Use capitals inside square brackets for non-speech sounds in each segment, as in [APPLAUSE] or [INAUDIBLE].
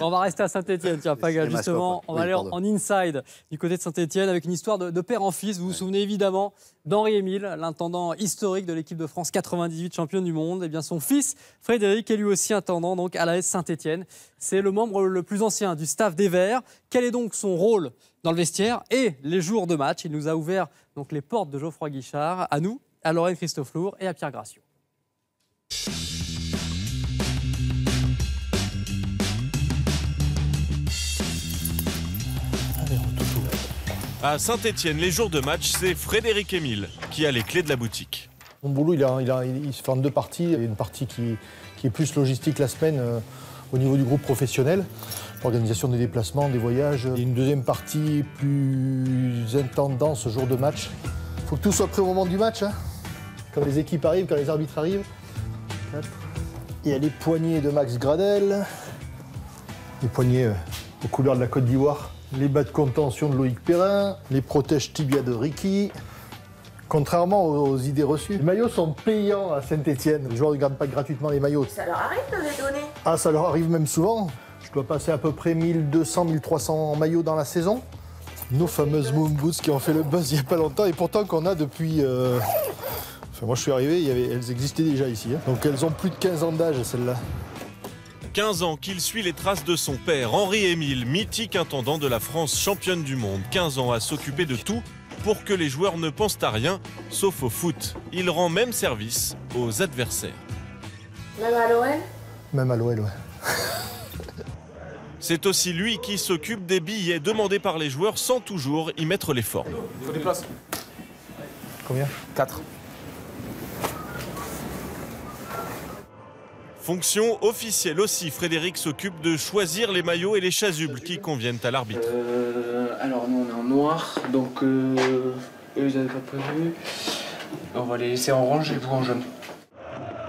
On va rester à Saint-Etienne, tiens, Paga, justement. On va aller en inside du côté de Saint-Etienne avec une histoire de, père en fils. Vous vous souvenez évidemment d'Henri Émile, l'intendant historique de l'équipe de France 98 championne du monde. Et eh bien son fils, Frédéric, est lui aussi intendant donc à la S Saint-Etienne. C'est le membre le plus ancien du staff des Verts. Quel est donc son rôle dans le vestiaire et les jours de match? Il nous a ouvert donc les portes de Geoffroy Guichard à nous, à Lorraine Christophe Lourd et à Pierre Gracio. À Saint-Etienne, les jours de match, c'est Frédéric Émile qui a les clés de la boutique. Mon boulot, il, se fait en deux parties. Il y a une partie qui, est plus logistique la semaine euh, au niveau du groupe professionnel, l'organisation des déplacements, des voyages. Et une deuxième partie plus intendante ce jour de match. Il faut que tout soit prêt au moment du match. Hein. Quand les équipes arrivent, quand les arbitres arrivent. Il y a les poignées de Max Gradel, les poignées euh, aux couleurs de la Côte d'Ivoire les bas de contention de Loïc Perrin, les protèges tibia de Ricky. Contrairement aux, idées reçues, les maillots sont payants à Saint-Etienne. Les joueurs ne gardent pas gratuitement les maillots. Ça leur arrive de les donner? Ah, ça leur arrive même souvent. Je dois passer à peu près 1200-1300 maillots dans la saison. Nos fameuses Moon Boots qui ont fait le buzz il n'y a pas longtemps et pourtant qu'on a depuis. Euh, enfin, moi je suis arrivé, il y avait... elles existaient déjà ici. Hein. Donc elles ont plus de 15 ans d'âge celles-là. 15 ans qu'il suit les traces de son père, Henri-Émile, mythique intendant de la France championne du monde. 15 ans à s'occuper de tout pour que les joueurs ne pensent à rien, sauf au foot. Il rend même service aux adversaires. Même à l'OL Même à l'OL, ouais. [LAUGHS] C'est aussi lui qui s'occupe des billets demandés par les joueurs sans toujours y mettre les formes. Il faut des places. Combien? 4. Fonction officielle aussi, Frédéric s'occupe de choisir les maillots et les chasubles qui conviennent à l'arbitre. Euh, alors nous on est en noir, donc euh, eux ils n'avaient pas prévu. On va les laisser en orange et vous en jaune.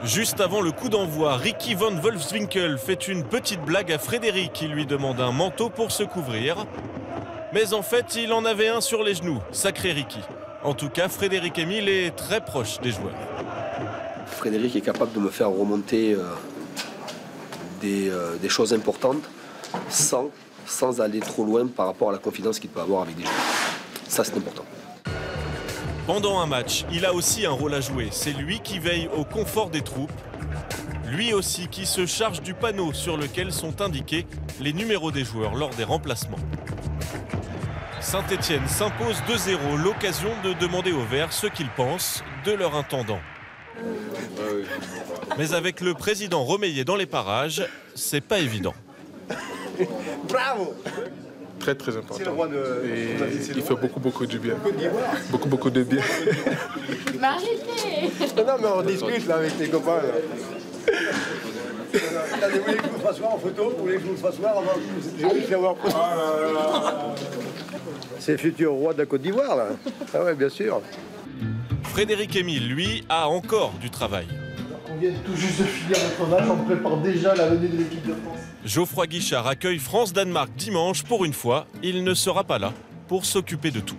Juste avant le coup d'envoi, Ricky von Wolfswinkel fait une petite blague à Frédéric qui lui demande un manteau pour se couvrir. Mais en fait, il en avait un sur les genoux, sacré Ricky. En tout cas, Frédéric Emile est très proche des joueurs. Frédéric est capable de me faire remonter euh, euh, des, choses importantes sans, sans aller trop loin par rapport à la confidence qu'il peut avoir avec des joueurs. Ça, c'est important. Pendant un match, il a aussi un rôle à jouer. C'est lui qui veille au confort des troupes. Lui aussi qui se charge du panneau sur lequel sont indiqués les numéros des joueurs lors des remplacements. Saint-Étienne s'impose 2-0, l'occasion de demander aux Verts ce qu'ils pensent de leur intendant. Mais avec le président remeillé dans les parages, c'est pas évident. Bravo Très très important. Et il fait beaucoup beaucoup de bien. Beaucoup beaucoup de bien. [LAUGHS] Mais arrêtez Non mais on discute là avec tes copains. Attendez, vous voulez que je vous fasse voir en photo? Vous voulez que je vous fasse voir Je vais faire voir. C'est le futur roi de la Côte d'Ivoire là. Ah ouais, bien sûr. Frédéric Émile, lui, a encore du travail. On vient tout juste de finir notre match, on prépare déjà la venue de l'équipe de France. Geoffroy Guichard accueille France-Danemark dimanche pour une fois. Il ne sera pas là pour s'occuper de tout.